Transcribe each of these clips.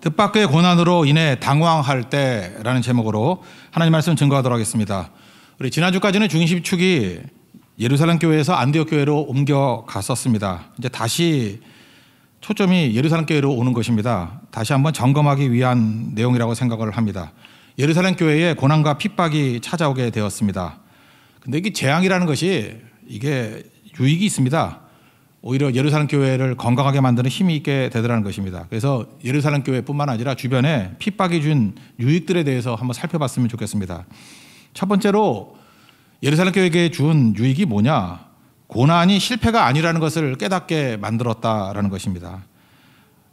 뜻밖의 고난으로 인해 당황할 때라는 제목으로 하나님 말씀 증거하도록 하겠습니다. 우리 지난주까지는 중심축이 예루살렘 교회에서 안디옥 교회로 옮겨 갔었습니다. 이제 다시 초점이 예루살렘 교회로 오는 것입니다. 다시 한번 점검하기 위한 내용이라고 생각을 합니다. 예루살렘 교회에 고난과 핍박이 찾아오게 되었습니다. 근데 이게 재앙이라는 것이 이게 유익이 있습니다. 오히려 예루살렘 교회를 건강하게 만드는 힘이 있게 되더라는 것입니다. 그래서 예루살렘 교회뿐만 아니라 주변에 핍박이 준 유익들에 대해서 한번 살펴봤으면 좋겠습니다. 첫 번째로 예루살렘 교회에게 준 유익이 뭐냐? 고난이 실패가 아니라는 것을 깨닫게 만들었다라는 것입니다.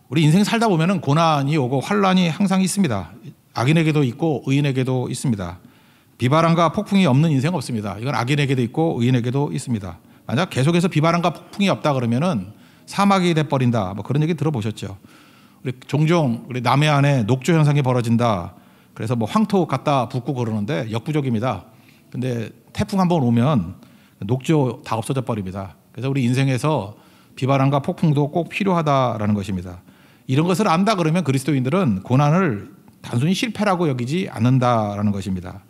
우리 인생 살다 보면은 고난이 오고 환란이 항상 있습니다. 악인에게도 있고 의인에게도 있습니다. 비바람과 폭풍이 없는 인생 없습니다. 이건 악인에게도 있고 의인에게도 있습니다. 만약 계속해서 비바람과 폭풍이 없다 그러면은 사막이 돼 버린다. 뭐 그런 얘기 들어보셨죠. 우리 종종 우리 남해안에 녹조 현상이 벌어진다. 그래서 뭐 황토 갖다 붓고 그러는데 역부족입니다. 근데 태풍 한 번 오면 녹조 다 없어져 버립니다. 그래서 우리 인생에서 비바람과 폭풍도 꼭 필요하다라는 것입니다. 이런 것을 안다 그러면 그리스도인들은 고난을 단순히 실패라고 여기지 않는다라는 것입니다.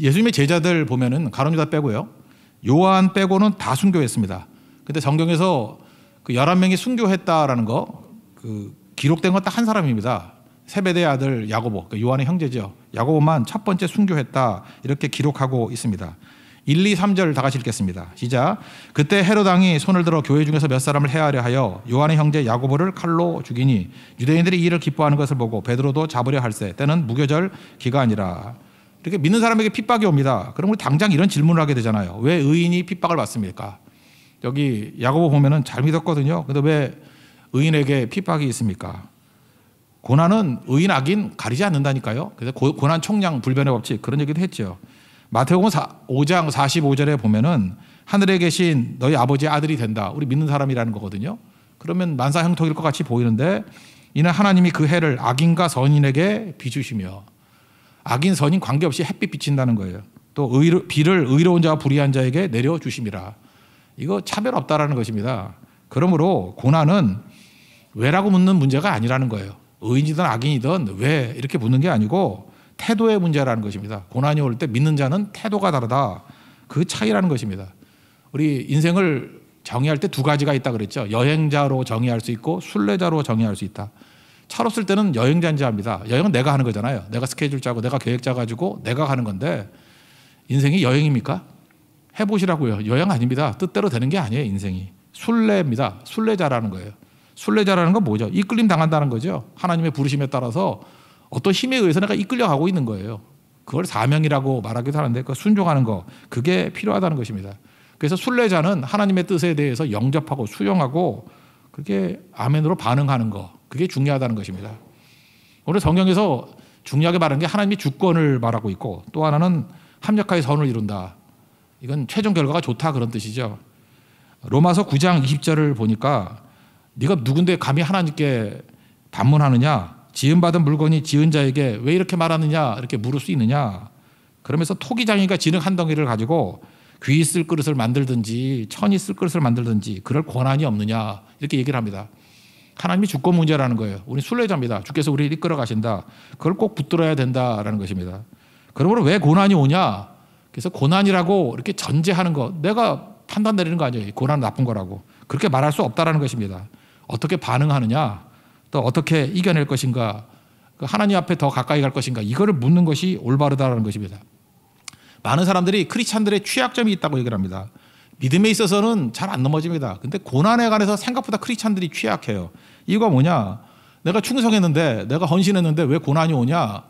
예수님의 제자들 보면은 가론유다 빼고요. 요한 빼고는 다 순교했습니다. 근데 성경에서 그 11명이 순교했다라는 거, 그 기록된 건 딱 한 사람입니다. 세베대 아들 야고보, 그 요한의 형제죠. 야고보만 첫 번째 순교했다. 이렇게 기록하고 있습니다. 1, 2, 3절 다 같이 읽겠습니다. 시작. 그때 헤롯 왕이 손을 들어 교회 중에서 몇 사람을 해하려 하여 요한의 형제 야고보를 칼로 죽이니 유대인들이 이를 기뻐하는 것을 보고 베드로도 잡으려 할세 때는 무교절 기간이라. 이렇게 믿는 사람에게 핍박이 옵니다. 그럼 우리 당장 이런 질문을 하게 되잖아요. 왜 의인이 핍박을 받습니까? 여기 야고보 보면은 잘 믿었거든요. 근데 왜 의인에게 핍박이 있습니까? 고난은 의인 악인 가리지 않는다니까요. 그래서 고난 총량 불변의 법칙 그런 얘기도 했죠. 마태복음 5장 45절에 보면은 하늘에 계신 너희 아버지의 아들이 된다. 우리 믿는 사람이라는 거거든요. 그러면 만사 형통일 것 같이 보이는데 이는 하나님이 그 해를 악인과 선인에게 비주시며 악인 선인 관계없이 햇빛 비친다는 거예요. 또 의로, 비를 의로운 자와 불의한 자에게 내려 주심이라. 이거 차별 없다라는 것입니다. 그러므로 고난은 왜라고 묻는 문제가 아니라는 거예요. 의인이든 악인이든 왜 이렇게 묻는 게 아니고 태도의 문제라는 것입니다. 고난이 올 때 믿는 자는 태도가 다르다. 그 차이라는 것입니다. 우리 인생을 정의할 때 두 가지가 있다 그랬죠. 여행자로 정의할 수 있고 순례자로 정의할 수 있다. 차로 쓸 때는 여행자인지 합니다. 여행은 내가 하는 거잖아요. 내가 스케줄 짜고 내가 계획 짜가지고 내가 가는 건데 인생이 여행입니까? 해보시라고요. 여행 아닙니다. 뜻대로 되는 게 아니에요. 인생이 순례입니다. 순례자라는 거예요. 순례자라는 건 뭐죠? 이끌림 당한다는 거죠. 하나님의 부르심에 따라서 어떤 힘에 의해서 내가 이끌려 가고 있는 거예요. 그걸 사명이라고 말하기도 하는데 그 순종하는 거 그게 필요하다는 것입니다. 그래서 순례자는 하나님의 뜻에 대해서 영접하고 수용하고 그게 아멘으로 반응하는 거 그게 중요하다는 것입니다. 오늘 성경에서 중요하게 말하는 게 하나님이 주권을 말하고 있고 또 하나는 합력하여 선을 이룬다. 이건 최종 결과가 좋다 그런 뜻이죠. 로마서 9장 20절을 보니까 네가 누군데 감히 하나님께 반문하느냐? 지은받은 물건이 지은 자에게 왜 이렇게 말하느냐? 이렇게 물을 수 있느냐? 그러면서 토기장이가 지능 한 덩이를 가지고 귀쓸 그릇을 만들든지 천이 쓸 그릇을 만들든지 그럴 권한이 없느냐? 이렇게 얘기를 합니다. 하나님이 주권 문제라는 거예요. 우리 순례자입니다. 주께서 우리를 이끌어 가신다. 그걸 꼭 붙들어야 된다라는 것입니다. 그러므로 왜 고난이 오냐? 그래서 고난이라고 이렇게 전제하는 거 내가 판단 내리는 거 아니에요. 고난 나쁜 거라고. 그렇게 말할 수 없다라는 것입니다. 어떻게 반응하느냐? 또 어떻게 이겨낼 것인가? 그 하나님 앞에 더 가까이 갈 것인가? 이거를 묻는 것이 올바르다라는 것입니다. 많은 사람들이 크리스찬들의 취약점이 있다고 얘기를 합니다. 믿음에 있어서는 잘 안 넘어집니다. 근데 고난에 관해서 생각보다 크리스찬들이 취약해요. 이유가 뭐냐? 내가 충성했는데, 내가 헌신했는데 왜 고난이 오냐?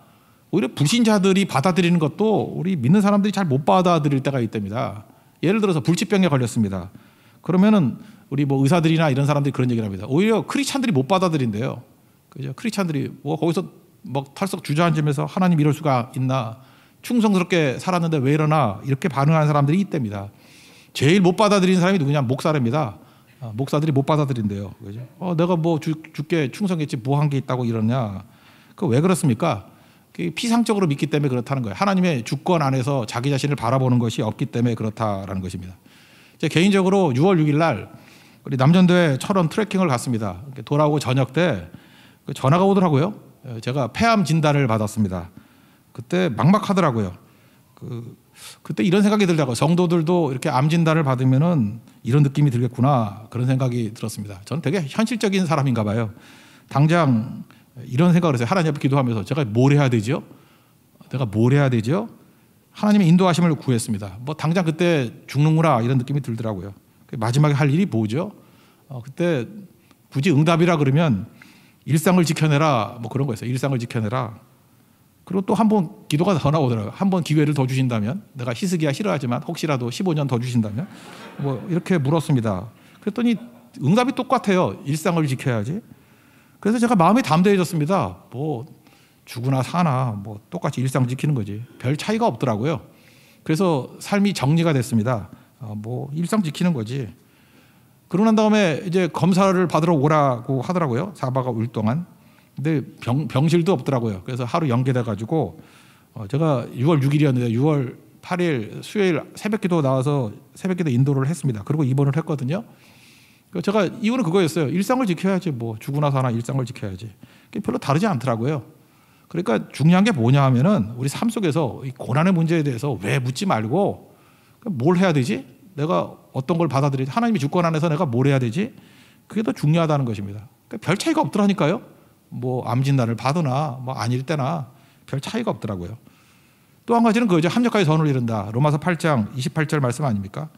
오히려 불신자들이 받아들이는 것도 우리 믿는 사람들이 잘 못 받아들일 때가 있답니다. 예를 들어서 불치병에 걸렸습니다. 그러면은 우리 뭐 의사들이나 이런 사람들이 그런 얘기를 합니다. 오히려 크리스찬들이 못 받아들인대요. 그죠? 크리스찬들이 뭐 거기서 막 털썩 주저앉으면서 하나님 이럴 수가 있나? 충성스럽게 살았는데 왜 이러나? 이렇게 반응하는 사람들이 있답니다. 제일 못 받아들이는 사람이 누구냐? 목사랍니다. 아, 목사들이 못 받아들인대요. 그죠? 어, 내가 뭐 주, 주께 충성했지 뭐 한 게 있다고 이러냐? 그 왜 그렇습니까? 피상적으로 믿기 때문에 그렇다는 거예요. 하나님의 주권 안에서 자기 자신을 바라보는 것이 없기 때문에 그렇다라는 것입니다. 제 개인적으로 6월 6일 날 우리 남전도에 철원 트레킹을 갔습니다. 돌아오고 저녁 때그 전화가 오더라고요. 예, 제가 폐암 진단을 받았습니다. 그때 막막하더라고요. 그 그때 이런 생각이 들다고 성도들도 이렇게 암 진단을 받으면은 이런 느낌이 들겠구나 그런 생각이 들었습니다. 저는 되게 현실적인 사람인가 봐요. 당장 이런 생각을 했어요. 하나님 앞에 기도하면서 제가 뭘 해야 되죠? 내가 뭘 해야 되죠? 하나님의 인도하심을 구했습니다. 뭐 당장 그때 죽는구나 이런 느낌이 들더라고요. 마지막에 할 일이 뭐죠? 어, 그때 굳이 응답이라 그러면 일상을 지켜내라 뭐 그런 거였어요. 일상을 지켜내라. 그리고 또 한 번 기도가 더 나오더라고요. 한 번 기회를 더 주신다면 내가 희스기야 싫어하지만 혹시라도 15년 더 주신다면 뭐 이렇게 물었습니다. 그랬더니 응답이 똑같아요. 일상을 지켜야지. 그래서 제가 마음이 담대해졌습니다. 뭐 죽으나 사나 뭐 똑같이 일상 지키는 거지. 별 차이가 없더라고요. 그래서 삶이 정리가 됐습니다. 어, 뭐 일상 지키는 거지. 그러고 난 다음에 이제 검사를 받으러 오라고 하더라고요. 4박 5일 동안. 근데 병, 병실도 없더라고요. 그래서 하루 연계돼 가지고 어, 제가 6월 6일이었는데 6월 8일 수요일 새벽기도 나와서 새벽기도 인도를 했습니다. 그리고 입원을 했거든요. 제가 이유는 그거였어요. 일상을 지켜야지 뭐 죽으나 사나 일상을 지켜야지. 별로 다르지 않더라고요. 그러니까 중요한 게 뭐냐 하면은 우리 삶 속에서 이 고난의 문제에 대해서 왜 묻지 말고 뭘 해야 되지? 내가 어떤 걸 받아들이지? 하나님이 주권 안에서 내가 뭘 해야 되지? 그게 더 중요하다는 것입니다. 그러니까 별 차이가 없더라니까요. 뭐 암진단을 받으나 뭐 아닐 때나 별 차이가 없더라고요. 또 한 가지는 그죠. 합력하여 선을 이룬다. 로마서 8장 28절 말씀 아닙니까?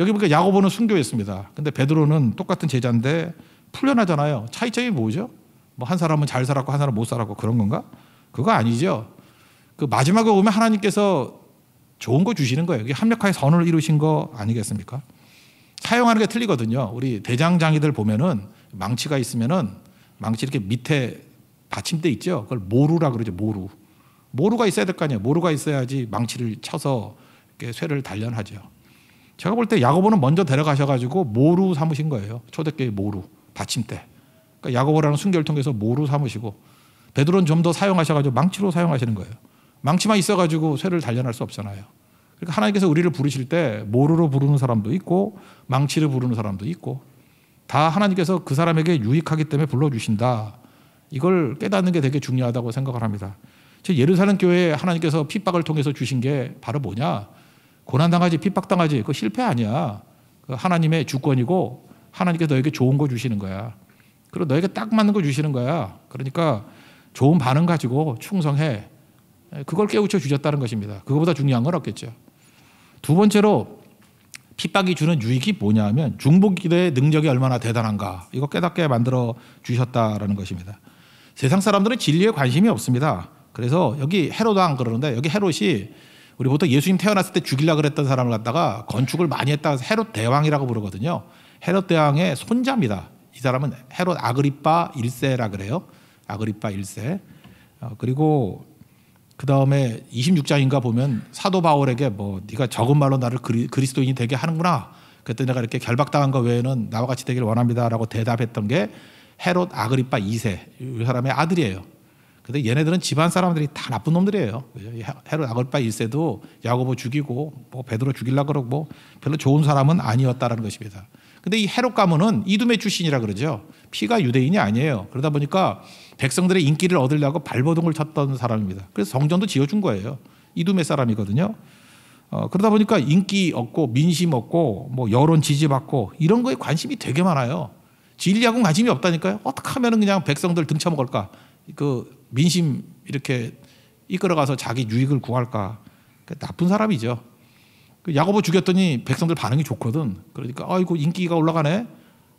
여기 보니까 야고보는 순교했습니다. 근데 베드로는 똑같은 제자인데 풀려나잖아요. 차이점이 뭐죠? 뭐 한 사람은 잘 살았고 한 사람은 못 살았고 그런 건가? 그거 아니죠. 그 마지막에 오면 하나님께서 좋은 거 주시는 거예요. 이게 합력하여 선을 이루신 거 아니겠습니까? 사용하는 게 틀리거든요. 우리 대장장이들 보면은 망치가 있으면은 망치 이렇게 밑에 받침대 있죠. 그걸 모루라 그러죠. 모루. 모루가 있어야 될 거 아니에요. 모루가 있어야지 망치를 쳐서 이렇게 쇠를 단련하죠. 제가 볼 때 야고보는 먼저 데려가셔가지고 모루 삼으신 거예요. 초대교회 모루 받침대. 그러니까 야고보라는 순결 통해서 모루 삼으시고 베드로는 좀 더 사용하셔가지고 망치로 사용하시는 거예요. 망치만 있어가지고 쇠를 단련할 수 없잖아요. 그러니까 하나님께서 우리를 부르실 때 모루로 부르는 사람도 있고 망치를 부르는 사람도 있고 다 하나님께서 그 사람에게 유익하기 때문에 불러주신다. 이걸 깨닫는 게 되게 중요하다고 생각을 합니다. 제 예루살렘 교회에 하나님께서 핍박을 통해서 주신 게 바로 뭐냐? 고난당하지, 핍박당하지. 그거 실패 아니야. 그 하나님의 주권이고 하나님께서 너에게 좋은 거 주시는 거야. 그리고 너에게 딱 맞는 거 주시는 거야. 그러니까 좋은 반응 가지고 충성해. 그걸 깨우쳐 주셨다는 것입니다. 그거보다 중요한 건 없겠죠. 두 번째로 핍박이 주는 유익이 뭐냐 하면 중보기도의 능력이 얼마나 대단한가 이거 깨닫게 만들어 주셨다라는 것입니다. 세상 사람들은 진리에 관심이 없습니다. 그래서 여기 헤롯 왕 그러는데 여기 헤롯이 우리 보통 예수님 태어났을 때 죽이려 그랬던 사람을 갖다가 건축을 많이 했다 고 헤롯 대왕이라고 부르거든요. 헤롯 대왕의 손자입니다. 이 사람은 헤롯 아그리파 1세라 그래요. 아그리파 1세. 어, 그리고 그 다음에 26장인가 보면 사도 바울에게 뭐 네가 적은 말로 나를 그리, 그리스도인이 되게 하는구나. 그때 내가 이렇게 결박당한 거 외에는 나와 같이 되기를 원합니다라고 대답했던 게 헤롯 아그리파 2세 이 사람의 아들이에요. 근데 얘네들은 집안 사람들이 다 나쁜 놈들이에요. 헤롯 아그리파 1세도 야고보 죽이고 뭐 베드로 죽일라 그러고 뭐 별로 좋은 사람은 아니었다라는 것입니다. 근데 이 헤롯 가문은 이두메 출신이라 그러죠. 피가 유대인이 아니에요. 그러다 보니까 백성들의 인기를 얻으려고 발버둥을 쳤던 사람입니다. 그래서 성전도 지어준 거예요. 이두메 사람이거든요. 어, 그러다 보니까 인기 얻고 민심 얻고 뭐 여론 지지받고 이런 거에 관심이 되게 많아요. 진리하고 관심이 없다니까요. 어떻게 하면 그냥 백성들 등쳐먹을까? 그 민심 이렇게 이끌어가서 자기 유익을 구할까? 나쁜 사람이죠. 그 야고보 죽였더니 백성들 반응이 좋거든. 그러니까 아이고 인기가 올라가네.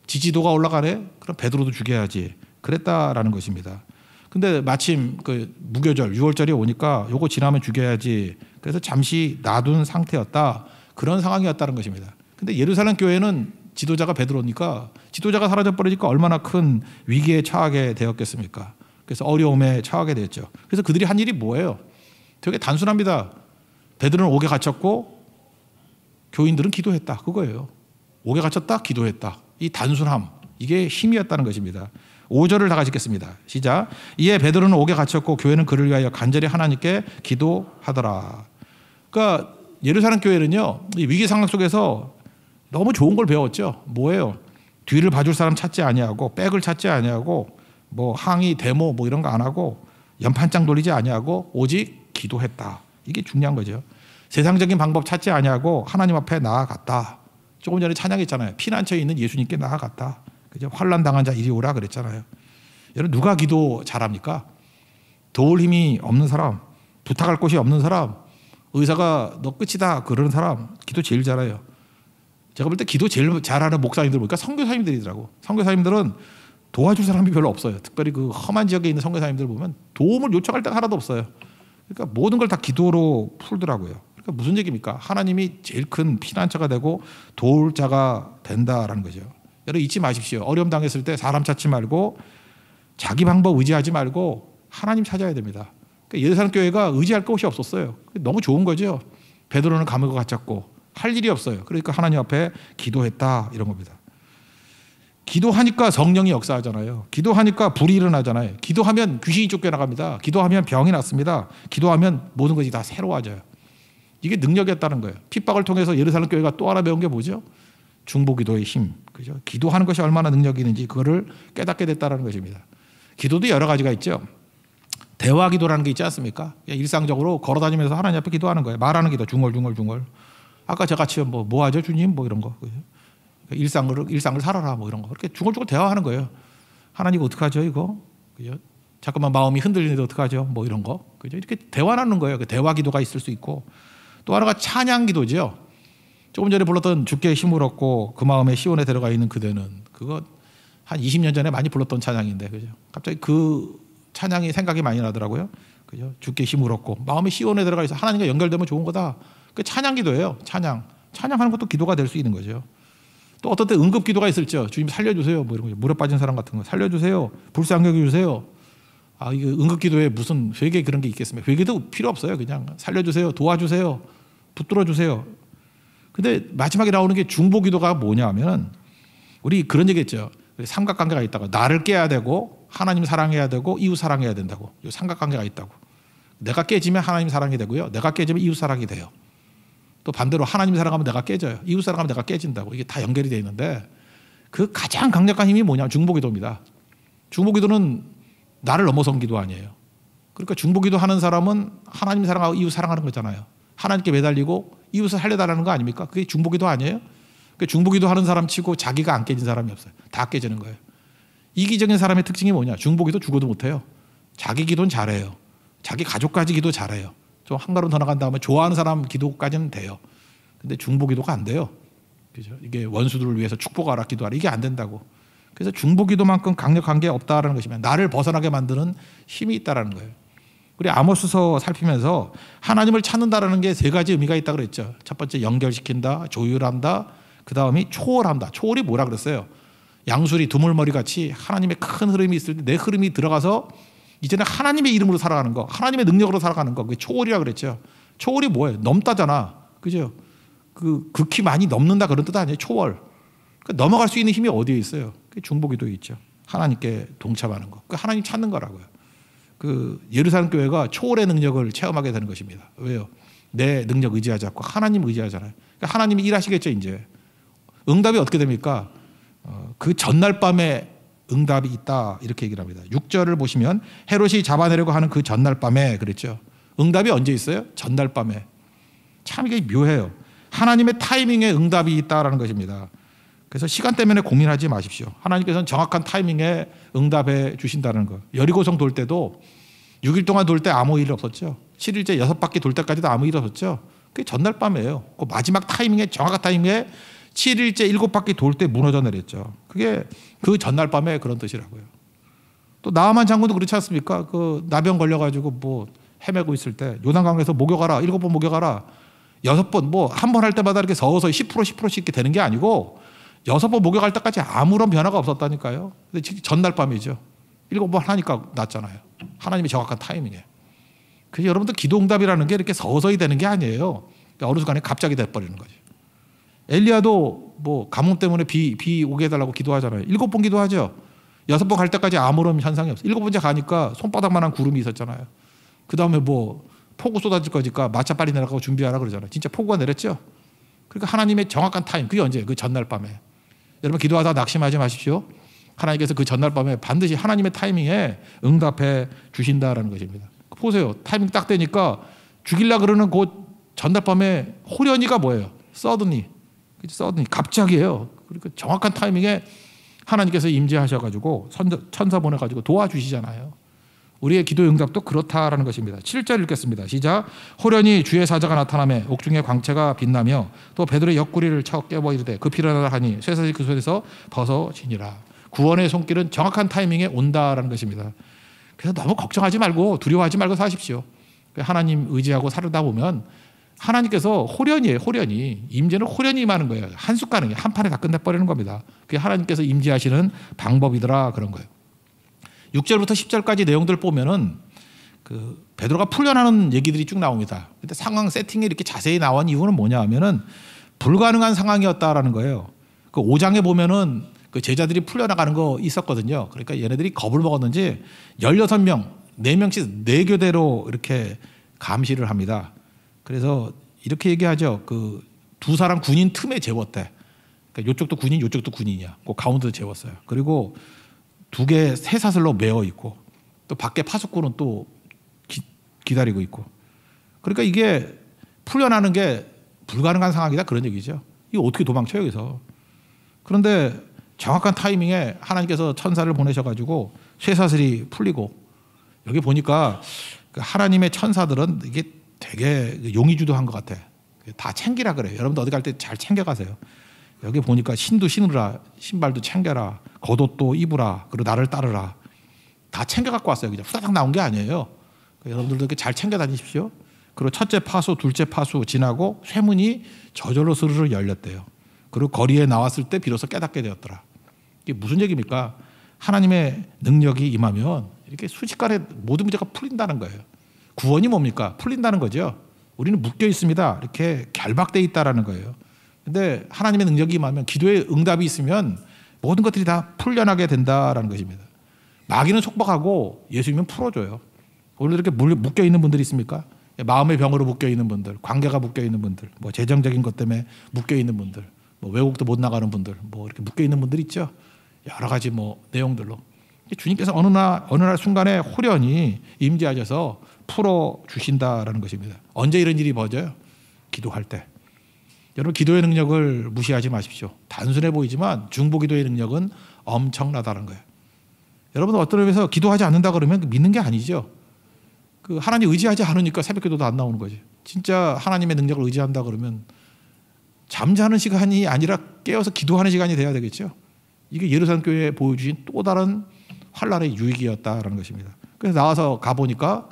지지도가 올라가네. 그럼 베드로도 죽여야지. 그랬다라는 것입니다. 근데 마침 그 무교절 6월절이 오니까 요거 지나면 죽여야지. 그래서 잠시 놔둔 상태였다. 그런 상황이었다는 것입니다. 근데 예루살렘 교회는 지도자가 베드로니까 지도자가 사라져 버리니까 얼마나 큰 위기에 처하게 되었겠습니까? 그래서 어려움에 처하게 됐죠. 그래서 그들이 한 일이 뭐예요? 되게 단순합니다. 베드로는 옥에 갇혔고 교인들은 기도했다. 그거예요. 옥에 갇혔다. 기도했다. 이 단순함. 이게 힘이었다는 것입니다. 5절을 다 같이 읽겠습니다. 시작. 이에 베드로는 옥에 갇혔고 교회는 그를 위하여 간절히 하나님께 기도하더라. 그러니까 예루살렘 교회는요. 위기 상황 속에서 너무 좋은 걸 배웠죠. 뭐예요? 뒤를 봐줄 사람 찾지 아니하고 백을 찾지 아니하고 뭐 항의 데모 뭐 이런 거 안 하고 연판장 돌리지 아니하고 오직 기도했다. 이게 중요한 거죠. 세상적인 방법 찾지 아니하고 하나님 앞에 나아갔다. 조금 전에 찬양했잖아요. 피난처에 있는 예수님께 나아갔다. 그죠? 환란 당한 자 이리 오라 그랬잖아요. 여러분 누가 기도 잘합니까? 도울 힘이 없는 사람, 부탁할 곳이 없는 사람, 의사가 너 끝이다 그러는 사람 기도 제일 잘해요. 제가 볼 때 기도 제일 잘하는 목사님들 보니까 선교사님들이더라고. 선교사님들은 도와줄 사람이 별로 없어요. 특별히 그 험한 지역에 있는 선교사님들 보면 도움을 요청할 때가 하나도 없어요. 그러니까 모든 걸 다 기도로 풀더라고요. 그러니까 무슨 얘기입니까? 하나님이 제일 큰 피난처가 되고 도울 자가 된다라는 거죠. 여러분 잊지 마십시오. 어려움 당했을 때 사람 찾지 말고 자기 방법 의지하지 말고 하나님 찾아야 됩니다. 그러니까 예루살렘 교회가 의지할 곳이 없었어요. 너무 좋은 거죠. 베드로는 감옥에 갇혔고 할 일이 없어요. 그러니까 하나님 앞에 기도했다 이런 겁니다. 기도하니까 성령이 역사하잖아요. 기도하니까 불이 일어나잖아요. 기도하면 귀신이 쫓겨나갑니다. 기도하면 병이 낫습니다. 기도하면 모든 것이 다 새로워져요. 이게 능력이었다는 거예요. 핍박을 통해서 예루살렘 교회가 또 하나 배운 게 뭐죠? 중보기도의 힘. 그죠? 기도하는 것이 얼마나 능력이 있는지 그거를 깨닫게 됐다는 것입니다. 기도도 여러 가지가 있죠. 대화 기도라는 게 있지 않습니까? 일상적으로 걸어 다니면서 하나님 앞에 기도하는 거예요. 말하는 기도 중얼중얼중얼. 아까 저같이 뭐, 뭐 하죠, 주님? 뭐 이런 거. 일상을, 일상을 살아라 뭐 이런 거. 그렇게 중얼중얼 대화하는 거예요. 하나님 어떡하죠, 이거? 그죠? 잠깐만 마음이 흔들리는데 어떡하죠? 뭐 이런 거. 그죠? 이렇게 대화하는 거예요. 그 대화 기도가 있을 수 있고. 또 하나가 찬양 기도죠. 조금 전에 불렀던 주께 힘을 얻고 그 마음에 시온에 들어가 있는 그대는 그거 한 20년 전에 많이 불렀던 찬양인데 그죠? 갑자기 그 찬양이 생각이 많이 나더라고요. 그죠? 주께 힘을 얻고 마음에 시온에 들어가 있어 하나님과 연결되면 좋은 거다. 그 찬양 기도예요. 찬양. 찬양하는 것도 기도가 될 수 있는 거죠. 또 어떤 때 응급 기도가 있을죠. 주님 살려주세요. 뭐 이런 거. 물에 빠진 사람 같은 거 살려주세요. 불쌍히 여겨주세요. 아, 이거 응급 기도에 무슨 회개 그런 게 있겠습니까? 회개도 필요 없어요. 그냥 살려주세요. 도와주세요. 붙들어 주세요. 근데 마지막에 나오는 게 중보 기도가 뭐냐면 우리 그런 얘기 했죠. 삼각관계가 있다고. 나를 깨야 되고 하나님 사랑해야 되고 이웃 사랑해야 된다고. 이 삼각관계가 있다고. 내가 깨지면 하나님 사랑이 되고요. 내가 깨지면 이웃 사랑이 돼요. 또 반대로 하나님 사랑하면 내가 깨져요. 이웃 사랑하면 내가 깨진다고. 이게 다 연결이 되어 있는데 그 가장 강력한 힘이 뭐냐? 중보기도입니다. 중보기도는 나를 넘어선 기도 아니에요. 그러니까 중보기도 하는 사람은 하나님 사랑하고 이웃 사랑하는 거잖아요. 하나님께 매달리고 이웃을 살려달라는 거 아닙니까? 그게 중보기도 아니에요? 그 중보기도 하는 사람 치고 자기가 안 깨진 사람이 없어요. 다 깨지는 거예요. 이기적인 사람의 특징이 뭐냐? 중보기도 죽어도 못해요. 자기 기도는 잘해요. 자기 가족까지 기도 잘해요. 좀 한 걸음 더 나간 다음에 좋아하는 사람 기도까지는 돼요. 근데 중보 기도가 안 돼요. 그죠? 이게 원수들을 위해서 축복하라 기도하라 이게 안 된다고. 그래서 중보 기도만큼 강력한 게 없다라는 것이면 나를 벗어나게 만드는 힘이 있다라는 거예요. 우리 아모스서 살피면서 하나님을 찾는다라는 게 세 가지 의미가 있다 그랬죠. 첫 번째 연결시킨다, 조율한다, 그 다음이 초월한다. 초월이 뭐라 그랬어요? 양수리 두물머리 같이 하나님의 큰 흐름이 있을 때 내 흐름이 들어가서 이제는 하나님의 이름으로 살아가는 거, 하나님의 능력으로 살아가는 거, 그게 초월이라 그랬죠. 초월이 뭐예요? 넘다잖아. 그죠? 그 극히 많이 넘는다 그런 뜻 아니에요? 초월. 그러니까 넘어갈 수 있는 힘이 어디에 있어요? 그 중보기도 있죠. 하나님께 동참하는 거. 그 하나님 찾는 거라고요. 그 예루살렘 교회가 초월의 능력을 체험하게 되는 것입니다. 왜요? 내 능력 의지하지 않고 하나님 의지하잖아요. 그러니까 하나님이 일하시겠죠, 이제. 응답이 어떻게 됩니까? 어, 그 전날 밤에 응답이 있다 이렇게 얘기를 합니다. 6절을 보시면 헤롯이 잡아내려고 하는 그 전날 밤에 그랬죠. 응답이 언제 있어요? 전날 밤에. 참 이게 묘해요. 하나님의 타이밍에 응답이 있다라는 것입니다. 그래서 시간 때문에 고민하지 마십시오. 하나님께서는 정확한 타이밍에 응답해 주신다는 거. 여리고성 돌 때도 6일 동안 돌 때 아무 일 없었죠. 7일째 여섯 바퀴 돌 때까지도 아무 일 없었죠. 그게 전날 밤이에요. 그 마지막 타이밍에 정확한 타이밍에 7일째 일곱 바퀴 돌 때 무너져 내렸죠. 그게 그 전날 밤에 그런 뜻이라고요. 또 나아만 장군도 그렇지 않습니까? 그 나병 걸려가지고 뭐 헤매고 있을 때 요단강에서 목욕하라 일곱 번 목욕하라 여섯 번 뭐 한 번 할 때마다 이렇게 서서히 10% 10%씩 이렇게 되는 게 아니고 여섯 번 목욕할 때까지 아무런 변화가 없었다니까요. 근데 전날 밤이죠. 일곱 번 하니까 낫잖아요. 하나님의 정확한 타이밍에. 그래서 여러분들 기도응답이라는 게 이렇게 서서히 되는 게 아니에요. 그러니까 어느 순간에 갑자기 돼버리는 거죠. 엘리야도 뭐 가뭄 때문에 비, 비 오게 해달라고 기도하잖아요. 일곱 번 기도하죠. 여섯 번 갈 때까지 아무런 현상이 없어요. 일곱 번째 가니까 손바닥만한 구름이 있었잖아요. 그 다음에 뭐 폭우 쏟아질 거니까 마차 빨리 내려가고 준비하라 그러잖아요. 진짜 폭우가 내렸죠. 그러니까 하나님의 정확한 타임, 그게 언제? 그 전날 밤에. 여러분 기도하다 낙심하지 마십시오. 하나님께서 그 전날 밤에 반드시 하나님의 타이밍에 응답해 주신다라는 것입니다. 보세요. 타이밍 딱 되니까 죽일라 그러는 그 전날 밤에 홀연히가 뭐예요? suddenly. Suddenly 갑자기예요. 그러니까 정확한 타이밍에 하나님께서 임재하셔 가지고 천사 보내 가지고 도와주시잖아요. 우리의 기도 응답도 그렇다라는 것입니다. 7절 읽겠습니다. 시작. 호련히 주의 사자가 나타나며 옥중의 광채가 빛나며 또 베드로의 옆구리를 쳐 깨버 이르되 급히 일어나라 하니 쇠사슬이 그 손에서 벗어지니라. 구원의 손길은 정확한 타이밍에 온다라는 것입니다. 그래서 너무 걱정하지 말고 두려워하지 말고 사십시오. 하나님 의지하고 살다 보면 하나님께서 호련이에요. 호련이 임재는 호련이 임하는 거예요. 한 숟가락에 한 판에 다 끝내버리는 겁니다. 그게 하나님께서 임재하시는 방법이더라 그런 거예요. 6절부터 10절까지 내용들 보면은 그 베드로가 풀려나는 얘기들이 쭉 나옵니다. 근데 상황 세팅이 이렇게 자세히 나온 이유는 뭐냐 하면은 불가능한 상황이었다라는 거예요. 그 5장에 보면은 그 제자들이 풀려나가는 거 있었거든요. 그러니까 얘네들이 겁을 먹었는지 16명, 4명씩 4교대로 이렇게 감시를 합니다. 그래서 이렇게 얘기하죠. 그 두 사람 군인 틈에 재웠대. 그러니까 이쪽도 군인, 이쪽도 군인이야. 그 가운데도 재웠어요. 그리고 두 개 새 사슬로 메어 있고 또 밖에 파수꾼은 또 기, 기다리고 있고 그러니까 이게 풀려나는 게 불가능한 상황이다 그런 얘기죠. 이거 어떻게 도망쳐요 여기서? 그런데 정확한 타이밍에 하나님께서 천사를 보내셔가지고 쇠사슬이 풀리고 여기 보니까 그 하나님의 천사들은 이게 되게 용의주도한 것 같아. 다 챙기라 그래요. 여러분도 어디 갈 때 잘 챙겨가세요. 여기 보니까 신도 신으라, 신발도 챙겨라, 겉옷도 입으라, 그리고 나를 따르라. 다 챙겨 갖고 왔어요. 그냥 후다닥 나온 게 아니에요. 그러니까 여러분들도 이렇게 잘 챙겨 다니십시오. 그리고 첫째 파수, 둘째 파수 지나고 쇠문이 저절로 스르르 열렸대요. 그리고 거리에 나왔을 때 비로소 깨닫게 되었더라. 이게 무슨 얘기입니까? 하나님의 능력이 임하면 이렇게 순식간에 모든 문제가 풀린다는 거예요. 구원이 뭡니까? 풀린다는 거죠. 우리는 묶여 있습니다. 이렇게 결박돼 있다라는 거예요. 근데 하나님의 능력이 임하면 기도에 응답이 있으면 모든 것들이 다 풀려나게 된다라는 것입니다. 마귀는 속박하고 예수님은 풀어줘요. 오늘 이렇게 묶여 있는 분들이 있습니까? 마음의 병으로 묶여 있는 분들, 관계가 묶여 있는 분들, 뭐 재정적인 것 때문에 묶여 있는 분들, 뭐 외국도 못 나가는 분들, 뭐 이렇게 묶여 있는 분들 있죠. 여러 가지 뭐 내용들로 주님께서 어느 날 어느 날 순간에 호련히 임재하셔서 풀어 주신다라는 것입니다. 언제 이런 일이 벌어져요? 기도할 때. 여러분 기도의 능력을 무시하지 마십시오. 단순해 보이지만 중보 기도의 능력은 엄청나다는 거예요. 여러분 어떤 의미에서 기도하지 않는다 그러면 믿는 게 아니죠. 그 하나님 의지하지 않으니까 새벽 기도도 안 나오는 거지. 진짜 하나님의 능력을 의지한다 그러면 잠자는 시간이 아니라 깨어서 기도하는 시간이 돼야 되겠죠. 이게 예루살렘 교회에 보여주신 또 다른 환란의 유익이었다라는 것입니다. 그래서 나와서 가 보니까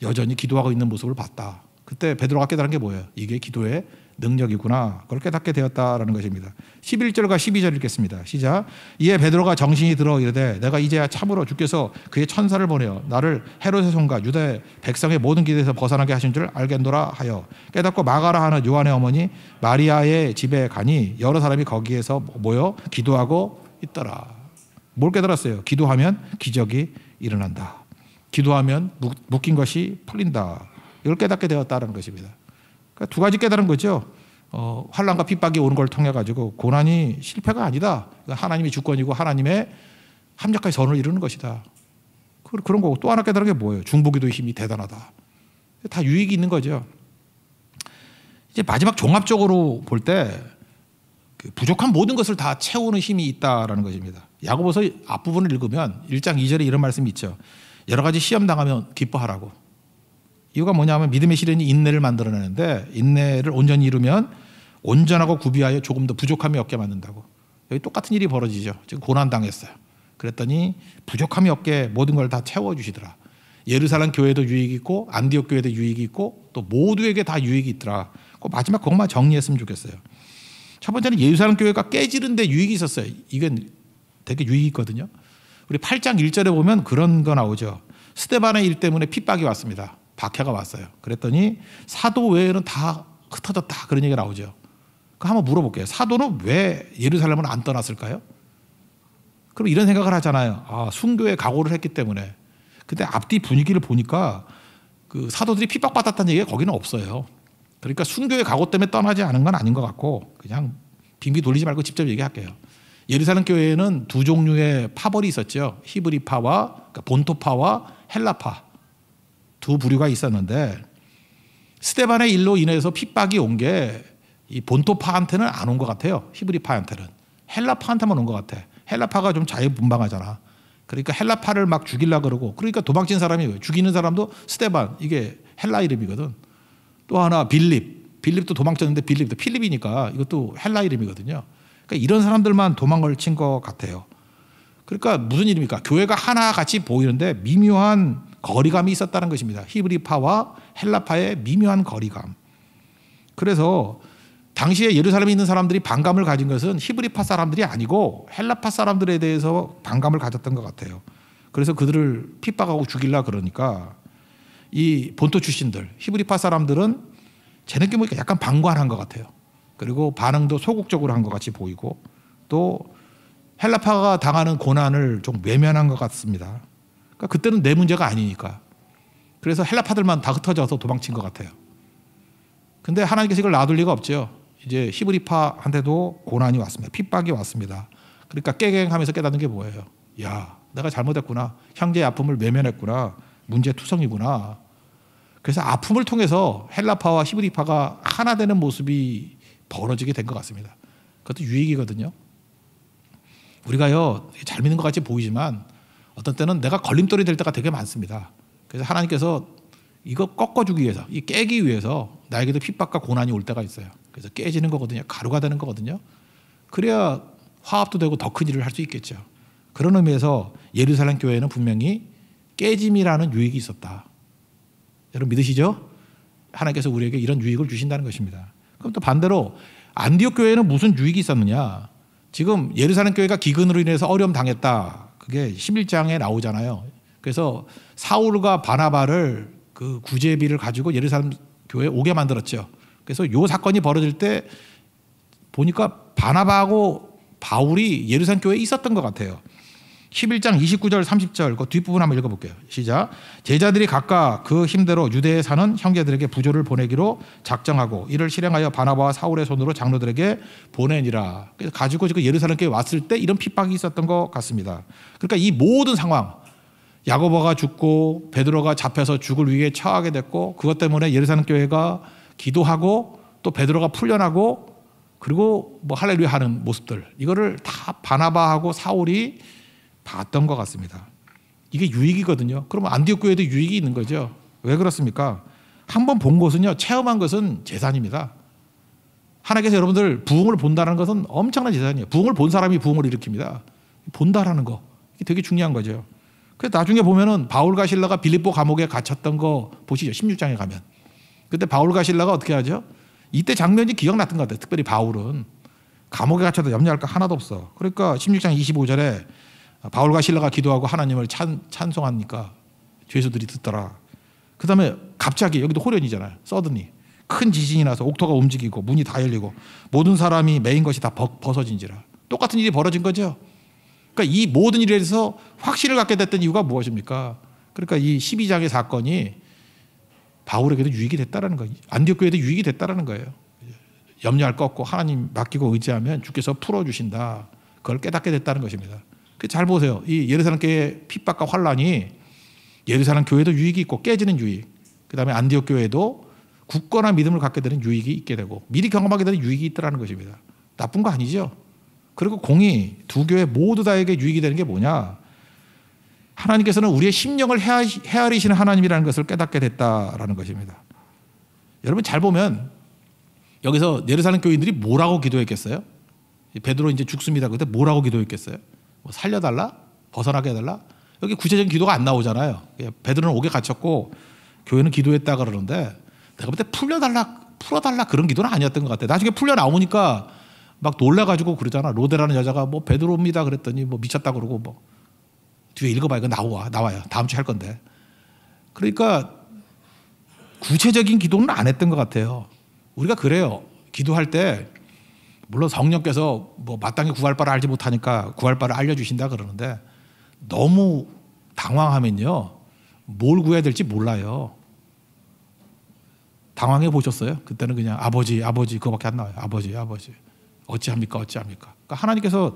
여전히 기도하고 있는 모습을 봤다. 그때 베드로가 깨달은 게 뭐예요? 이게 기도의 능력이구나. 그걸 깨닫게 되었다라는 것입니다. 11절과 12절 읽겠습니다. 시작. 이에 베드로가 정신이 들어 이르되 내가 이제야 참으로 주께서 그의 천사를 보내어 나를 헤롯의 손과 유대 백성의 모든 기대에서 벗어나게 하신 줄 알겠노라 하여 깨닫고 마가라 하는 요한의 어머니 마리아의 집에 가니 여러 사람이 거기에서 모여 기도하고 있더라. 뭘 깨달았어요? 기도하면 기적이 일어난다. 기도하면 묶인 것이 풀린다. 이걸 깨닫게 되었다는 것입니다. 그러니까 두 가지 깨달은 거죠. 어, 환란과 핍박이 오는 걸 통해 가지고 고난이 실패가 아니다. 그러니까 하나님이 주권이고 하나님의 합력하에 선을 이루는 것이다. 그런 거고 또 하나 깨달은 게 뭐예요? 중보기도의 힘이 대단하다. 다 유익이 있는 거죠. 이제 마지막 종합적으로 볼때 그 부족한 모든 것을 다 채우는 힘이 있다라는 것입니다. 야고보서 앞부분을 읽으면 1장 2절에 이런 말씀이 있죠. 여러 가지 시험 당하면 기뻐하라고. 이유가 뭐냐면 믿음의 시련이 인내를 만들어내는데 인내를 온전히 이루면 온전하고 구비하여 조금 더 부족함이 없게 만든다고. 여기 똑같은 일이 벌어지죠. 지금 고난 당했어요. 그랬더니 부족함이 없게 모든 걸 다 채워 주시더라. 예루살렘 교회도 유익이 있고 안디옥 교회도 유익이 있고 또 모두에게 다 유익이 있더라. 그 마지막 그것만 정리했으면 좋겠어요. 첫 번째는 예루살렘 교회가 깨지는데 유익이 있었어요. 이건 되게 유익이 있거든요. 우리 8장 1절에 보면 그런 거 나오죠. 스테반의 일 때문에 핍박이 왔습니다. 박해가 왔어요. 그랬더니 사도 외에는 다 흩어졌다 그런 얘기가 나오죠. 그 한번 물어볼게요. 사도는 왜 예루살렘을 안 떠났을까요? 그럼 이런 생각을 하잖아요. 아, 순교에 각오를 했기 때문에. 근데 앞뒤 분위기를 보니까 그 사도들이 핍박받았다는 얘기가 거기는 없어요. 그러니까 순교의 각오 때문에 떠나지 않은 건 아닌 것 같고 그냥 빙비 돌리지 말고 직접 얘기할게요. 예루살렘 교회에는 두 종류의 파벌이 있었죠. 히브리파와 그러니까 본토파와 헬라파 두 부류가 있었는데 스테반의 일로 인해서 핍박이 온 게 이 본토파한테는 안 온 것 같아요. 히브리파한테는 헬라파한테만 온 것 같아. 헬라파가 좀 자유분방하잖아. 그러니까 헬라파를 막 죽일라 그러고 그러니까 도망친 사람이 죽이는 사람도 스테반 이게 헬라 이름이거든. 또 하나 빌립 빌립도 도망쳤는데 빌립도 필립이니까 이것도 헬라 이름이거든요. 그러니까 이런 사람들만 도망을 친 것 같아요. 그러니까 무슨 일입니까? 교회가 하나 같이 보이는데 미묘한 거리감이 있었다는 것입니다. 히브리파와 헬라파의 미묘한 거리감. 그래서 당시에 예루살렘에 있는 사람들이 반감을 가진 것은 히브리파 사람들이 아니고 헬라파 사람들에 대해서 반감을 가졌던 것 같아요. 그래서 그들을 핍박하고 죽일라 그러니까 이 본토 출신들 히브리파 사람들은 제 느낌 보니까 약간 방관한 것 같아요. 그리고 반응도 소극적으로 한 것 같이 보이고 또 헬라파가 당하는 고난을 좀 외면한 것 같습니다. 그러니까 그때는 내 문제가 아니니까. 그래서 헬라파들만 다 흩어져서 도망친 것 같아요. 근데 하나님께서 이걸 놔둘 리가 없죠. 이제 히브리파한테도 고난이 왔습니다. 핍박이 왔습니다. 그러니까 깨갱하면서 깨닫는 게 뭐예요? 야, 내가 잘못했구나. 형제의 아픔을 외면했구나. 문제 투성이구나. 그래서 아픔을 통해서 헬라파와 히브리파가 하나 되는 모습이 벌어지게 된 것 같습니다. 그것도 유익이거든요. 우리가요, 잘 믿는 것 같이 보이지만 어떤 때는 내가 걸림돌이 될 때가 되게 많습니다. 그래서 하나님께서 이거 꺾어주기 위해서, 이 깨기 위해서 나에게도 핍박과 고난이 올 때가 있어요. 그래서 깨지는 거거든요. 가루가 되는 거거든요. 그래야 화합도 되고 더 큰 일을 할 수 있겠죠. 그런 의미에서 예루살렘 교회는 분명히 깨짐이라는 유익이 있었다. 여러분 믿으시죠? 하나님께서 우리에게 이런 유익을 주신다는 것입니다. 그럼 또 반대로 안디옥 교회는 무슨 유익이 있었느냐? 지금 예루살렘 교회가 기근으로 인해서 어려움 당했다. 그게 11장에 나오잖아요. 그래서 사울과 바나바를 그 구제비를 가지고 예루살렘 교회에 오게 만들었죠. 그래서 요 사건이 벌어질 때 보니까 바나바하고 바울이 예루살렘 교회에 있었던 것 같아요. 11장 29절 30절 그 뒷부분 한번 읽어볼게요. 시작. 제자들이 각각 그 힘대로 유대에 사는 형제들에게 부조를 보내기로 작정하고 이를 실행하여 바나바와 사울의 손으로 장로들에게 보내니라. 그래서 가지고 지금 예루살렘 교회 왔을 때 이런 핍박이 있었던 것 같습니다. 그러니까 이 모든 상황 야고보가 죽고 베드로가 잡혀서 죽을 위기에 처하게 됐고 그것 때문에 예루살렘 교회가 기도하고 또 베드로가 풀려나고 그리고 뭐 할렐루야 하는 모습들 이거를 다 바나바하고 사울이 봤던 것 같습니다. 이게 유익이거든요. 그러면 안디옥 교회도 유익이 있는 거죠. 왜 그렇습니까? 한번 본 것은요, 체험한 것은 재산입니다. 하나님께서 여러분들 부흥을 본다는 것은 엄청난 재산이에요. 부흥을 본 사람이 부흥을 일으킵니다. 본다라는 거. 이게 되게 중요한 거죠. 그래서 나중에 보면은 바울과 신라가 빌립보 감옥에 갇혔던 거 보시죠. 16장에 가면. 그때 바울과 신라가 어떻게 하죠? 이때 장면이 기억났던 것 같아요. 특별히 바울은. 감옥에 갇혀도 염려할 거 하나도 없어. 그러니까 16장 25절에 바울과 신라가 기도하고 하나님을 찬, 찬송하니까 죄수들이 듣더라. 그 다음에 갑자기 여기도 호련이잖아요. 서든이. 큰 지진이 나서 옥토가 움직이고 문이 다 열리고 모든 사람이 메인 것이 다 벗어진지라. 똑같은 일이 벌어진 거죠. 그러니까 이 모든 일에 대해서 확신을 갖게 됐던 이유가 무엇입니까? 그러니까 이 12장의 사건이 바울에게도 유익이 됐다라는 거예요. 안디옥 교회도 유익이 됐다라는 거예요. 염려할 거 없고 하나님 맡기고 의지하면 주께서 풀어주신다. 그걸 깨닫게 됐다는 것입니다. 그잘 보세요. 이 예루살렘 교회 핍박과 환란이 예루살렘 교회도 유익이 있고 깨지는 유익. 그다음에 안디옥 교회도 굳건한 믿음을 갖게 되는 유익이 있게 되고 미리 경험하게 되는 유익이 있더라는 것입니다. 나쁜 거 아니죠. 그리고 공이 두 교회 모두 다에게 유익이 되는 게 뭐냐? 하나님께서는 우리의 심령을 헤아리시는 하나님이라는 것을 깨닫게 됐다라는 것입니다. 여러분 잘 보면 여기서 예루살렘 교인들이 뭐라고 기도했겠어요? 베드로 이제 죽습니다. 그때 뭐라고 기도했겠어요? 뭐 살려달라? 벗어나게 해달라? 여기 구체적인 기도가 안 나오잖아요. 예, 베드로는 옥에 갇혔고 교회는 기도했다 그러는데 내가 볼 때 풀려달라, 풀어달라 그런 기도는 아니었던 것 같아. 나중에 풀려 나오니까 막 놀래가지고 그러잖아. 로데라는 여자가 뭐 베드로입니다 그랬더니 뭐 미쳤다 그러고 뭐 뒤에 읽어봐 이거 나와 나와요. 다음 주에 할 건데. 그러니까 구체적인 기도는 안 했던 것 같아요. 우리가 그래요. 기도할 때 물론 성령께서 뭐 마땅히 구할 바를 알지 못하니까 구할 바를 알려주신다 그러는데 너무 당황하면요. 뭘 구해야 될지 몰라요. 당황해 보셨어요? 그때는 그냥 아버지, 아버지 그거밖에 안 나와요. 아버지, 아버지. 어찌합니까? 어찌합니까? 그러니까 하나님께서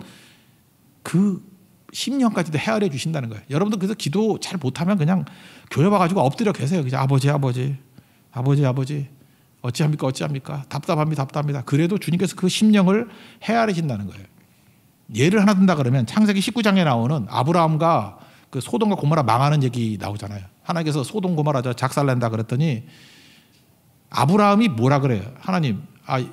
그 10년까지도 헤아려 주신다는 거예요. 여러분들 그래서 기도 잘 못하면 그냥 교회 와가지고 엎드려 계세요. 그냥 아버지, 아버지, 아버지, 아버지. 어찌합니까, 어찌합니까? 답답합니다, 답답합니다. 그래도 주님께서 그 심령을 헤아리신다는 거예요. 예를 하나 든다 그러면 창세기 19장에 나오는 아브라함과 그 소돔과 고모라 망하는 얘기 나오잖아요. 하나님께서 소돔 고모라 저 작살낸다 그랬더니 아브라함이 뭐라 그래요? 하나님, 아,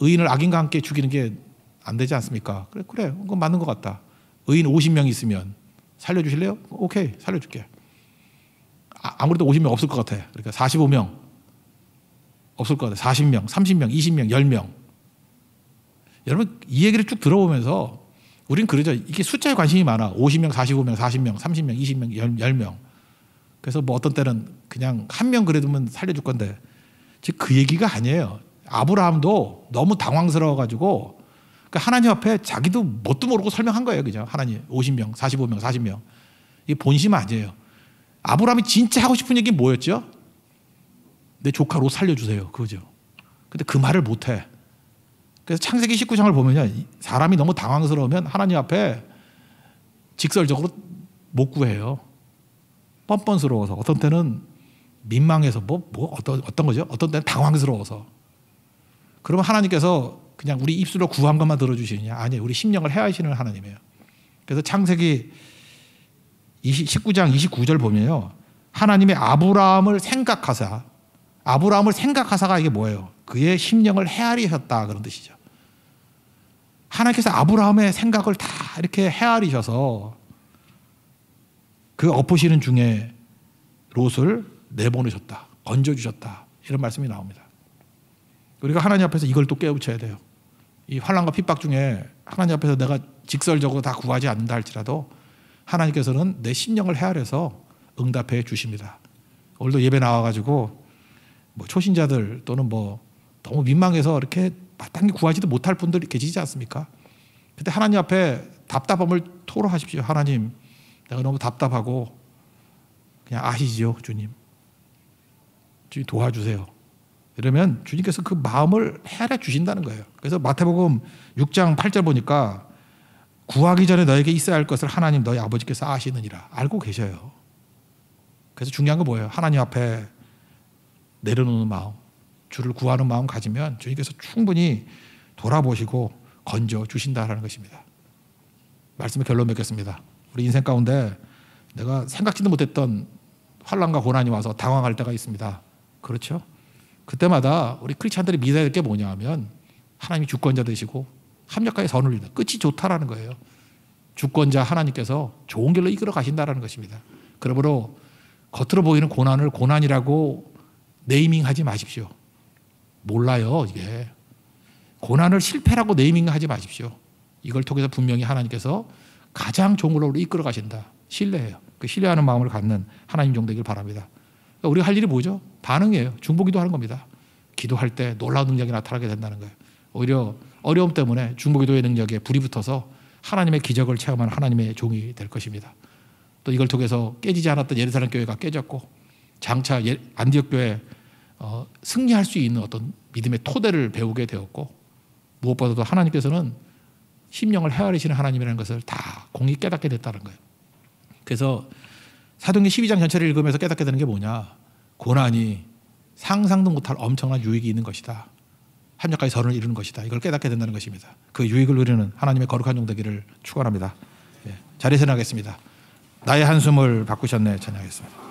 의인을 악인과 함께 죽이는 게 안 되지 않습니까? 그래, 그래, 그건 맞는 것 같다. 의인 50명 있으면 살려주실래요? 오케이, 살려줄게. 아, 아무래도 50명 없을 것 같아. 그러니까 45명 없을 것 같아. 40명, 30명, 20명, 10명. 여러분 이 얘기를 쭉 들어보면서 우린 그러죠. 이게 숫자에 관심이 많아. 50명, 45명, 40명, 30명, 20명, 10명. 그래서 뭐 어떤 때는 그냥 한 명 그래도면 살려줄 건데 즉그 얘기가 아니에요. 아브라함도 너무 당황스러워 가지고 그러니까 하나님 앞에 자기도 뭣도 모르고 설명한 거예요. 그죠? 하나님 50명, 45명, 40명. 이게 본심 아니에요. 아브라함이 진짜 하고 싶은 얘기 뭐였죠? 내 조카 로 살려주세요. 그거죠. 근데 그 말을 못 해. 그래서 창세기 19장을 보면요. 사람이 너무 당황스러우면 하나님 앞에 직설적으로 못 구해요. 뻔뻔스러워서. 어떤 때는 민망해서 뭐, 뭐 어떤, 어떤 거죠? 어떤 때는 당황스러워서. 그러면 하나님께서 그냥 우리 입술로 구한 것만 들어주시느냐? 아니에요. 우리 심령을 헤아시는 하나님이에요. 그래서 창세기 20, 19장 29절 보면요. 하나님의 아브라함을 생각하사 아브라함을 생각하사가 이게 뭐예요? 그의 심령을 헤아리셨다 그런 뜻이죠. 하나님께서 아브라함의 생각을 다 이렇게 헤아리셔서 그 엎으시는 중에 롯을 내보내셨다. 건져주셨다. 이런 말씀이 나옵니다. 우리가 하나님 앞에서 이걸 또 깨우쳐야 돼요. 이 환란과 핍박 중에 하나님 앞에서 내가 직설적으로 다 구하지 않는다 할지라도 하나님께서는 내 심령을 헤아려서 응답해 주십니다. 오늘도 예배 나와가지고 뭐 초신자들 또는 뭐 너무 민망해서 이렇게 마땅히 구하지도 못할 분들이 계시지 않습니까? 그때 하나님 앞에 답답함을 토로하십시오. 하나님, 내가 너무 답답하고 그냥 아시죠, 주님. 주님 도와주세요. 이러면 주님께서 그 마음을 헤아려 주신다는 거예요. 그래서 마태복음 6장 8절 보니까 구하기 전에 너에게 있어야 할 것을 하나님 너희 아버지께서 아시느니라 알고 계셔요. 그래서 중요한 건 뭐예요? 하나님 앞에 내려놓는 마음, 주를 구하는 마음 가지면 주님께서 충분히 돌아보시고 건져 주신다라는 것입니다. 말씀의 결론 맺겠습니다. 우리 인생 가운데 내가 생각지도 못했던 환란과 고난이 와서 당황할 때가 있습니다. 그렇죠? 그때마다 우리 크리스찬들이 믿어야 될 게 뭐냐 하면 하나님이 주권자 되시고 합력하게 선을 이룬다. 끝이 좋다라는 거예요. 주권자 하나님께서 좋은 길로 이끌어 가신다라는 것입니다. 그러므로 겉으로 보이는 고난을 고난이라고 네이밍하지 마십시오. 몰라요, 이게. 고난을 실패라고 네이밍하지 마십시오. 이걸 통해서 분명히 하나님께서 가장 좋은 걸로 이끌어 가신다. 신뢰해요. 그 신뢰하는 마음을 갖는 하나님 종 되길 바랍니다. 그러니까 우리가 할 일이 뭐죠? 반응이에요. 중보기도 하는 겁니다. 기도할 때 놀라운 능력이 나타나게 된다는 거예요. 오히려 어려움 때문에 중보기도의 능력에 불이 붙어서 하나님의 기적을 체험하는 하나님의 종이 될 것입니다. 또 이걸 통해서 깨지지 않았던 예루살렘 교회가 깨졌고 장차 예, 안디옥 교회 어, 승리할 수 있는 어떤 믿음의 토대를 배우게 되었고 무엇보다도 하나님께서는 심령을 헤아리시는 하나님이라는 것을 다 공히 깨닫게 됐다는 거예요. 그래서 사도행 12장 전체를 읽으면서 깨닫게 되는 게 뭐냐? 고난이 상상도 못할 엄청난 유익이 있는 것이다. 합력까지 선을 이루는 것이다. 이걸 깨닫게 된다는 것입니다. 그 유익을 누리는 하나님의 거룩한 종 되기를 축원합니다. 예, 자리에서 나겠습니다. 나의 한숨을 바꾸셨네 찬양하겠습니다.